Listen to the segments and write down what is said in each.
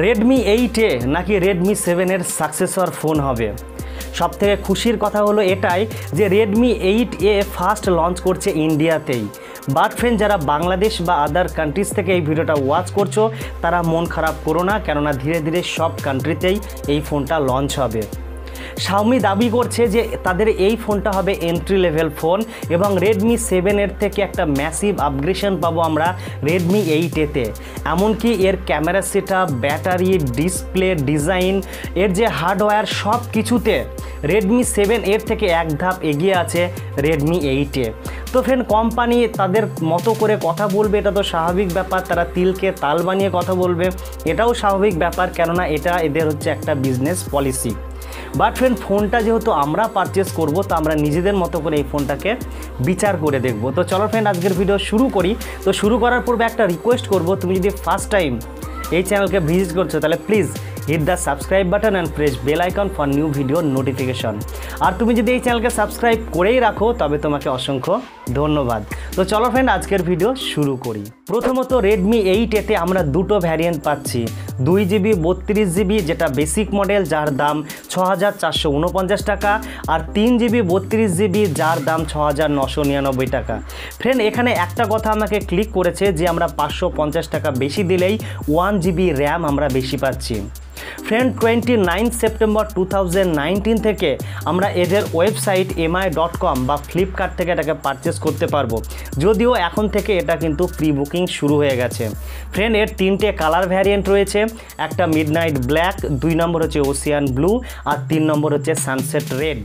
Redmi এইটে নাকি Redmi সেভেনের সাকসেসর ফোন হবে। সবথেকে খুশির কথা হলো এটাই যে Redmi eight A first launch করছে ইন্ডিয়াতেই বাট ফ্রেন্ড যারা বাংলাদেশ বা আদার কান্ট্রিজ থেকে এই ভিডিওটা ওয়াচ করছ, তারা মন খারাপ করো না, কেননা ধীরে ধীরে সব কান্ট্রিতেই এই ফোনটা লঞ্চ হবে। শাওমি দাবি করছে যে তাদের এই ফোনটা হবে এন্ট্রি লেভেল ফোন এবং রেডমি সেভেনের থেকে একটা ম্যাসিভ আপগ্রেশন পাবো আমরা রেডমি এইটেতে এমনকি এর ক্যামেরা সেটা ব্যাটারি ডিসপ্লে ডিজাইন এর যে হার্ডওয়্যার সব কিছুতে রেডমি সেভেন এর থেকে এক ধাপ এগিয়ে আছে রেডমি এইটে তো ফ্রেন্ড কোম্পানি তাদের মতো করে কথা বলবে, এটা তো স্বাভাবিক ব্যাপার, তারা তিলকে তাল বানিয়ে কথা বলবে, এটাও স্বাভাবিক ব্যাপার, কেননা এটা এদের হচ্ছে একটা বিজনেস পলিসি বাট ফ্রেন্ড ফোনটা যেহেতু আমরা পারচেস করব, তো আমরা নিজেদের মতো করে এই ফোনটাকে বিচার করে দেখব। তো চলো ফ্রেন্ড আজকের ভিডিও শুরু করি। তো শুরু করার পূর্বে একটা রিকোয়েস্ট করব, তুমি যদি ফার্স্ট টাইম এই চ্যানেলকে ভিজিট করছ, তাহলে please hit the subscribe button and press bell icon for new video notification আর তুমি যদি এই চ্যানেলকে সাবস্ক্রাইব করেই রাখো, তবে তোমাকে অসংখ্য ধন্যবাদ। তো চলো ফ্রেন্ড আজকের ভিডিও শুরু করি। প্রথমত রেডমি এইট এতে আমরা দুটো ভ্যারিয়েন্ট পাচ্ছি। দুই জিবি বত্রিশ জিবি যেটা বেসিক মডেল যার দাম ছ টাকা, আর তিন জিবি বত্রিশ জিবি যার দাম ছ টাকা। ফ্রেন্ড এখানে একটা কথা আমাকে ক্লিক করেছে যে আমরা পাঁচশো পঞ্চাশ টাকা বেশি দিলেই ওয়ান জিবি র্যাম আমরা বেশি পাচ্ছি। Friend twenty nine September two থেকে আমরা এদের ওয়েবসাইট এমআই ডট কম বা ফ্লিপকার্ট থেকে এটাকে পারচেস করতে পারব। যদিও এখন থেকে এটা কিন্তু প্রি বুকিং শুরু হয়ে গেছে। ফ্রেন্ড এর তিনটে কালার ভ্যারিয়েন্ট রয়েছে। একটা মিডনাইট ব্ল্যাক দুই নম্বর হচ্ছে ওসিয়ান ব্লু আর তিন নম্বর হচ্ছে সানসেট রেড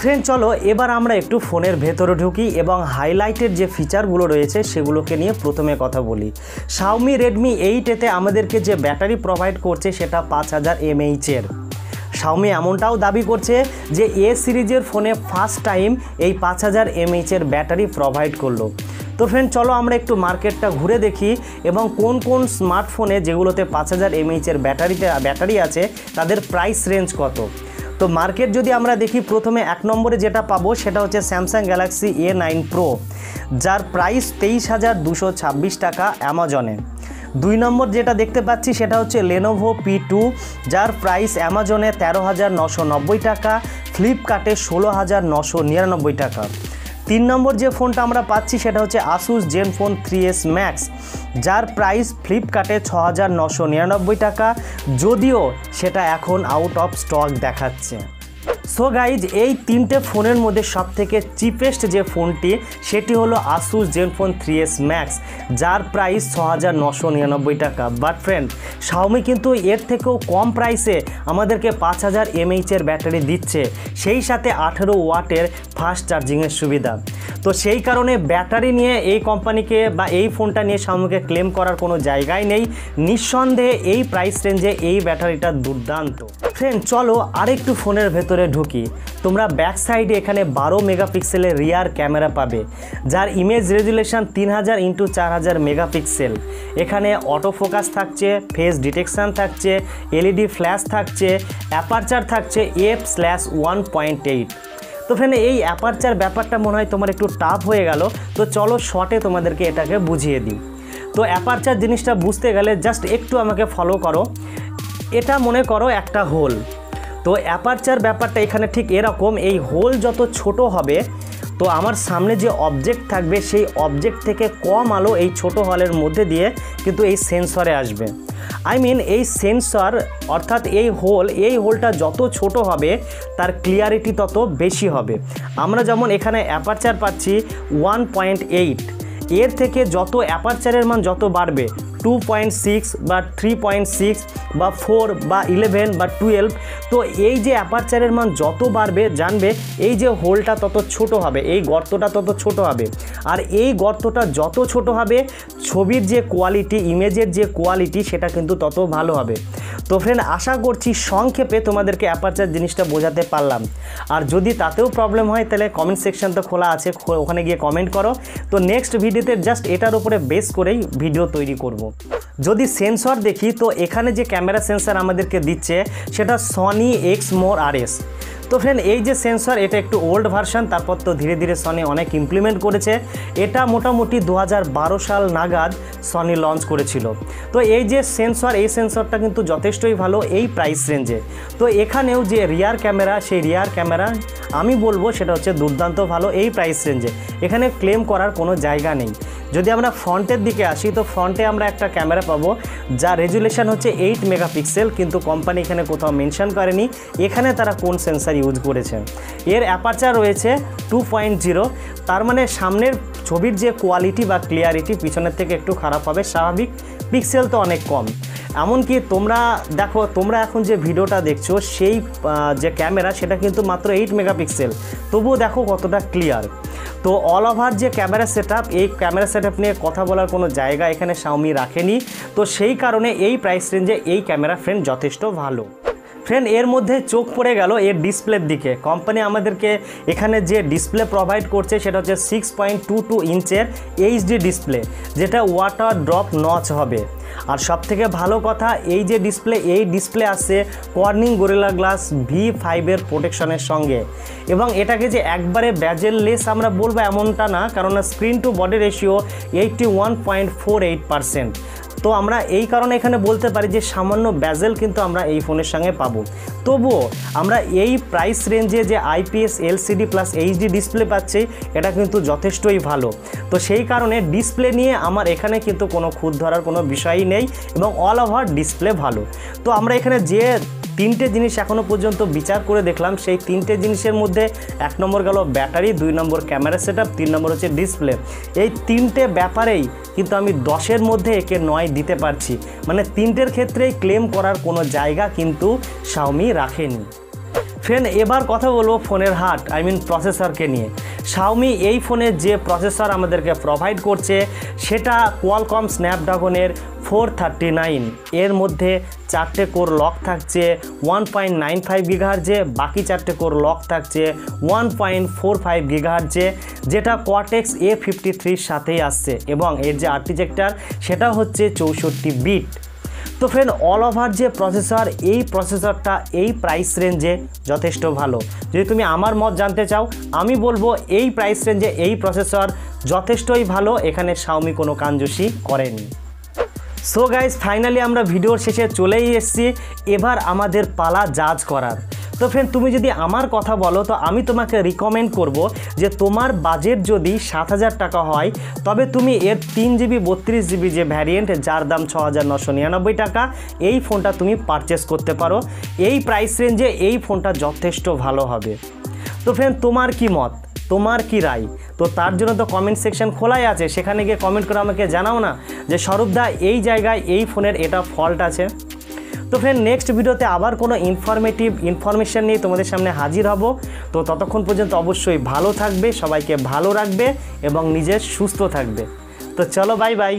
ফ্রেন্ড চলো, এবার আমরা একটু ফোনের ভেতরে ঢুকি এবং হাইলাইটের যে ফিচারগুলো রয়েছে সেগুলোকে নিয়ে প্রথমে কথা বলি। শাওমি রেডমি এইটেতে আমাদেরকে যে ব্যাটারি প্রোভাইড করছে সেটা পাঁচ হাজার এমএইচের শাওমি এমনটাও দাবি করছে যে এ সিরিজের ফোনে ফার্স্ট টাইম এই পাঁচ হাজার এমএইচের ব্যাটারি প্রোভাইড করল। তো ফ্রেন্ড চলো আমরা একটু মার্কেটটা ঘুরে দেখি এবং কোন কোন স্মার্টফোনে যেগুলোতে পাঁচ হাজার এমএইচের ব্যাটারিতে, ব্যাটারি আছে, তাদের প্রাইস রেঞ্জ কত। তো মার্কেট যদি আমরা দেখি, প্রথমে এক নম্বরে যেটা পাবো সেটা হচ্ছে Samsung Galaxy A nine pro যার প্রাইস তেইশ হাজার দুশো ছাব্বিশ টাকা অ্যামাজনে দুই নম্বর যেটা দেখতে পাচ্ছি সেটা হচ্ছে লেনোভো পি টু যার প্রাইস অ্যামাজনে তেরো হাজার নশো নব্বই টাকা ফ্লিপকার্টে ষোলো হাজার নশো নিরানব্বই টাকা। তিন নম্বর যে ফোনটা আমরা পাচ্ছি সেটা হচ্ছে Asus Zenfone three S max যার প্রাইস ফ্লিপকার্টে ছ হাজার নশো নিরানব্বই টাকা, যদিও সেটা এখন আউট অফ স্টক দেখাচ্ছে। সো গাইজ এই তিনটে ফোনের মধ্যে সবথেকে চিপেস্ট যে ফোনটি, সেটি হলো Asus Zenfone three S max যার প্রাইস ছ হাজার নশো নিরানব্বই টাকা। বাট ফ্রেন্ড শাওমি কিন্তু এর থেকেও কম প্রাইসে আমাদেরকে পাঁচ হাজার এমএইচের ব্যাটারি দিচ্ছে। সেই সাথে আঠেরো ওয়াটের ফাস্ট চার্জিংয়ের সুবিধা। তো সেই কারণে ব্যাটারি নিয়ে এই কোম্পানিকে বা এই ফোনটা নিয়ে শাওমিকে ক্লেম করার কোনো জায়গায় নেই। নিঃসন্দেহে এই প্রাইস রেঞ্জে এই ব্যাটারিটা দুর্দান্ত। ফ্রেন্ড চলো আরেকটু ফোনের ভেতরে ঢুকি, তোমরা ব্যাক সাইডে এখানে বারো মেগাপিক্সেলের রিয়ার ক্যামেরা পাবে, যার ইমেজ রেজুলেশন তিন হাজার ইন্টু চার হাজার মেগাপিক্সেল। এখানে অটো ফোকাস থাকছে ফেস ডিটেকশান থাকছে এলইডি ফ্ল্যাশ থাকছে অ্যাপারচার থাকছে F slash one point eight তো ফ্রেন্ড এই অ্যাপারচার ব্যাপারটা মনে হয় তোমার একটু টাফ হয়ে গেল, তো চলো শর্টে তোমাদেরকে এটাকে বুঝিয়ে দিই। তো অ্যাপারচার জিনিসটা বুঝতে গেলে জাস্ট একটু আমাকে ফলো করো। এটা মনে করো একটা হোল তো অ্যাপারচার ব্যাপারটা এখানে ঠিক এরকম, এই হোল যত ছোট হবে, তো আমার সামনে যে অবজেক্ট থাকবে, সেই অবজেক্ট থেকে কম আলো এই ছোট হলের মধ্যে দিয়ে কিন্তু এই সেন্সরে আসবে। আই মিন এই সেন্সর অর্থাৎ এই হোল এই হোলটা যত ছোট হবে, তার ক্লিয়ারিটি তত বেশি হবে। আমরা যেমন এখানে অ্যাপারচার পাচ্ছি ওয়ান পয়েন্ট এইট এর থেকে যত অ্যাপারচারের মান যত বাড়বে টু পয়েন্ট সিক্স বা থ্রি পয়েন্ট সিক্স বা ফোর বা ইলেভেন বা টুয়েলভ তো এই যে অ্যাপারচারের মান যত বাড়বে জানবে এই যে হোলটা তত ছোট হবে, এই গর্তটা তত ছোট হবে। আর এই গর্তটা যত ছোট হবে, ছবির যে কোয়ালিটি ইমেজের যে কোয়ালিটি সেটা কিন্তু তত ভালো হবে। তো ফ্রেন্ড আশা করছি সংক্ষেপে তোমাদেরকে অ্যাপারচার জিনিসটা বোঝাতে পারলাম। আর যদি তাতেও প্রবলেম হয়, তাহলে কমেন্ট সেকশন তো খোলা আছে ওখানে গিয়ে কমেন্ট করো। তো নেক্সট ভিডিওতে জাস্ট এটার উপরে বেস করেই ভিডিও তৈরি করব। যদি সেন্সর দেখি, তো এখানে যে ক্যামেরা সেন্সার আমাদেরকে দিচ্ছে, সেটা সনি এক্স মোর আরএস তো ফ্রেন্ড এই যে সেন্সর এটা একটু ওল্ড ভার্সন তারপর তো ধীরে ধীরে সনি অনেক ইমপ্লিমেন্ট করেছে। এটা মোটামুটি দু হাজার বারো সাল নাগাদ সনি লঞ্চ করেছিল। তো এই যে সেন্সর এই সেন্সরটা কিন্তু যথেষ্টই ভালো এই প্রাইস রেঞ্জে তো এখানেও যে রিয়ার ক্যামেরা সেই রিয়ার ক্যামেরা আমি বলব সেটা হচ্ছে দুর্দান্ত ভালো এই প্রাইস রেঞ্জে এখানে ক্লেম করার কোনো জায়গা নেই। যদি আমরা ফ্রন্টের দিকে আসি, তো ফ্রন্টে আমরা একটা ক্যামেরা পাবো যা রেজুলেশন হচ্ছে এইট মেগাপিক্সেল, কিন্তু কোম্পানি এখানে কোথাও মেনশন করেনি। এখানে তারা কোন সেন্সার ইউজ করেছে? এর অ্যাপারচার রয়েছে টু পয়েন্ট জিরো, তার মানে সামনের ছবির যে কোয়ালিটি বা ক্লিয়ারিটি পিছনের থেকে একটু খারাপ হবে, স্বাভাবিক পিক্সেল তো অনেক কম। এমনকি তোমরা, দেখো, তোমরা এখন যে ভিডিওটা দেখছ, সেই যে ক্যামেরা, সেটা কিন্তু মাত্র এইট মেগাপিক্সেল। তবুও দেখো কতটা ক্লিয়ার। তো অল ওভার যে ক্যামেরা সেট এই ক্যামেরা সেট নিয়ে কথা বলার কোনো জায়গা এখানে শাওমি রাখেনি। তো সেই কারণে এই প্রাইস রেঞ্জে এই ক্যামেরা ফ্রেন্ড যথেষ্ট ভালো। ফ্রেন্ড এর মধ্যে চোখ পড়ে গেল এর ডিসপ্লের দিকে। কোম্পানি আমাদেরকে এখানে যে ডিসপ্লে প্রোভাইড করছে, সেটা হচ্ছে সিক্স পয়েন্ট টু টু ইঞ্চের এইচডি ডিসপ্লে যেটা ওয়াটার ড্রপ নচ হবে। আর সব থেকে ভালো কথা, এই যে ডিসপ্লে এই ডিসপ্লে আসছে কর্নিং গোরিলা গ্লাস ভি ফাইভের প্রোটেকশনের সঙ্গে। এবং এটাকে যে একবারে ব্যাজেল লেস আমরা বলব এমনটা না কারণ screen to body ratio eighty one point four eight percent তো আমরা এই কারণে এখানে বলতে পারি যে সামান্য ব্যাজেল কিন্তু আমরা এই ফোনের সঙ্গে পাবো। তবুও আমরা এই প্রাইস রেঞ্জে যে IPS LCD plus HD display পাচ্ছি, এটা কিন্তু যথেষ্টই ভালো। তো সেই কারণে ডিসপ্লে নিয়ে আমার এখানে কিন্তু কোনো খুদ ধরার কোনো বিষয়ই নেই এবং অল ওভার ডিসপ্লে ভালো। তো আমরা এখানে যে তিনটে জিনিস এখনও পর্যন্ত বিচার করে দেখলাম, সেই তিনটে জিনিসের মধ্যে এক নম্বর গেল ব্যাটারি, দুই নম্বর ক্যামেরা সেট তিন নম্বর হচ্ছে ডিসপ্লে এই তিনটে ব্যাপারেই কিন্তু আমি দশের মধ্যে একে নয় দিতে পারছি। মানে তিনটের ক্ষেত্রেই ক্লেম করার কোনো জায়গা কিন্তু শাওমি রাখেনি। ফ্রেন্ড এবার কথা বলব ফোনের হার্ট আই মিন প্রসেসরকে নিয়ে। শাওমি এই ফোনে যে প্রসেসর আমাদেরকে প্রোভাইড করছে, সেটা কোয়ালকম স্ন্যাপড্রাগনের ফোর থার্টি নাইন। এর মধ্যে চারটে কোর লক থাকছে, ওয়ান পয়েন্ট নাইন ফাইভ গিগাহার্জে, বাকি চারটে কোর লক থাকছে, ওয়ান পয়েন্ট ফোর ফাইভ গিগাহার্জে, যেটা কোয়াটেক্স এ ফিফটি থ্রির সাথেই আসছে। এবং এর যে আর্টিটেক্টার সেটা হচ্ছে চৌষট্টি বিট। তো ফ্রেন্ড অল ওভার যে প্রসেসর এই প্রসেসরটা এই প্রাইস রেঞ্জে যথেষ্ট ভালো। যদি তুমি আমার মত জানতে চাও, আমি বলব এই প্রাইস রেঞ্জে এই প্রসেসর যথেষ্টই ভালো, এখানে শাওমি কোনো কাঞ্জুসি করেনি। সো গাইজ ফাইনালি আমরা ভিডিওর শেষে চলেই এসেছি। এবার আমাদের পালা জাজ করার। তো ফ্রেন্ড তুমি যদি আমার কথা বলো, তো আমি তোমাকে রিকমেন্ড করব যে তোমার বাজেট যদি সাত হাজার টাকা হয়, তবে তুমি এর তিন জিবি বত্রিশ জিবি যে ভ্যারিয়েন্ট যার দাম ছ হাজার নশো নিরানব্বই টাকা, এই ফোনটা তুমি পারচেস করতে পারো। এই প্রাইস রেঞ্জে এই ফোনটা যথেষ্ট ভালো হবে। তো ফ্রেন্ড তোমার কি মত? তোমার কি রায়? তো তার জন্য তো কমেন্ট সেকশন খোলাই আছে, সেখানে গিয়ে কমেন্ট করে আমাকে জানাও না যে স্বরূপদা এই জায়গায় এই ফোনের এটা ফল্ট আছে। তো ফ্রেন্ড নেক্সট ভিডিওতে আবার কোনো ইনফরমেটিভ ইনফরমেশান নিয়ে তোমাদের সামনে হাজির হব। তো ততক্ষণ পর্যন্ত অবশ্যই ভালো থাকবে, সবাইকে ভালো রাখবে এবং নিজের সুস্থ থাকবে। তো চলো বাই বাই